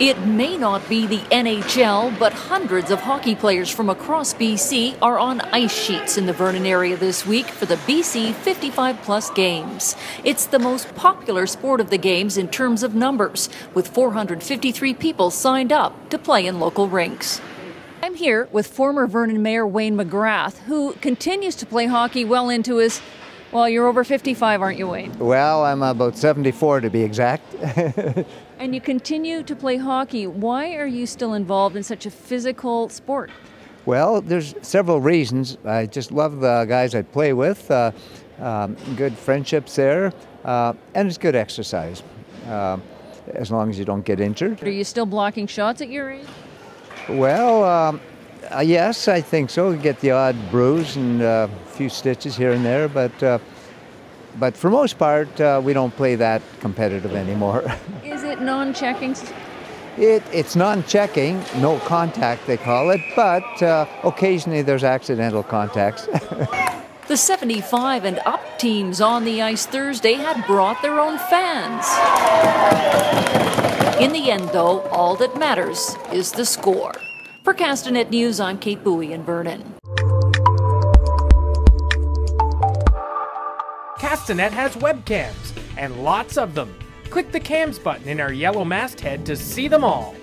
It may not be the NHL, but hundreds of hockey players from across BC are on ice sheets in the Vernon area this week for the BC 55 plus games. It's the most popular sport of the games in terms of numbers, with 453 people signed up to play in local rinks. I'm here with former Vernon Mayor Wayne McGrath, who continues to play hockey well into his well, you're over 55, aren't you, Wayne? Well, I'm about 74 to be exact. and you continue to play hockey. Why are you still involved in such a physical sport? Well, there's several reasons. I just love the guys I play with, uh, um, good friendships there, uh, and it's good exercise. Uh, as long as you don't get injured. Are you still blocking shots at your age? Well, um, uh, yes, I think so. You get the odd bruise and uh, a few stitches here and there, but uh, but for most part, uh, we don't play that competitive anymore. Is it non-checking? It, it's non-checking, no contact they call it, but uh, occasionally there's accidental contacts. the 75 and up teams on the ice Thursday had brought their own fans. In the end, though, all that matters is the score. For Castanet News, I'm Kate Bowie in Vernon. Castanet has webcams, and lots of them. Click the cams button in our yellow masthead to see them all.